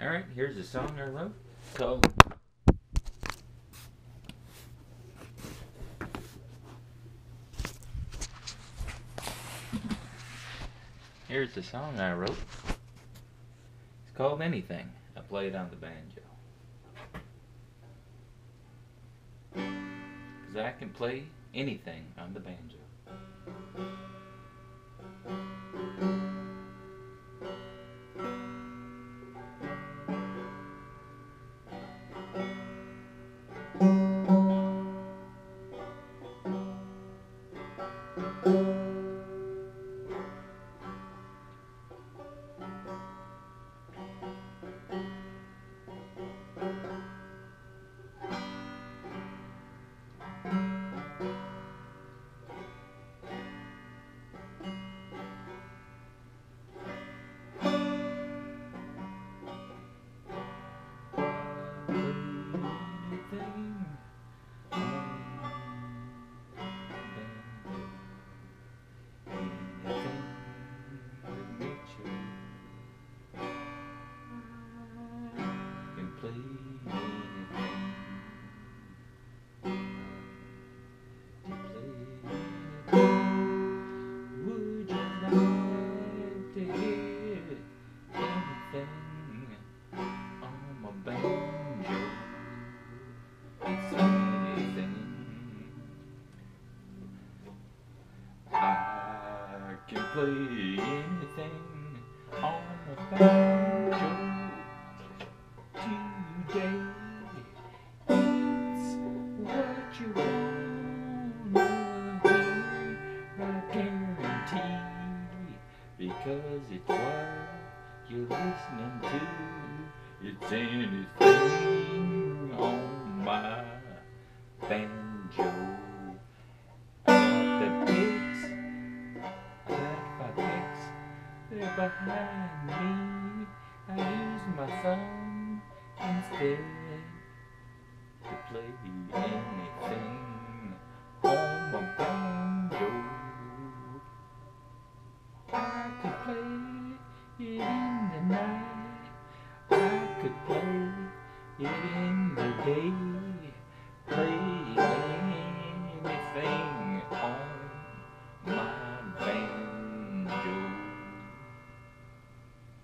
Alright, here's a song I wrote called Here's the song I wrote. It's called Anything. I play it on the banjo. Cause I can play anything on the banjo. Play anything on the banjo today. It's what you wanna hear, I guarantee, because it's what you're listening to. It's anything on my banjo. Behind me. I use my thumb instead to play anything on my banjo. I could play it in the night. I could play it in the day.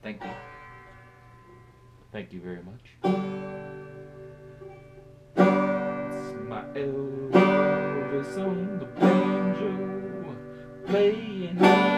Thank you. Thank you very much. It's my Elvis on the banjo playing.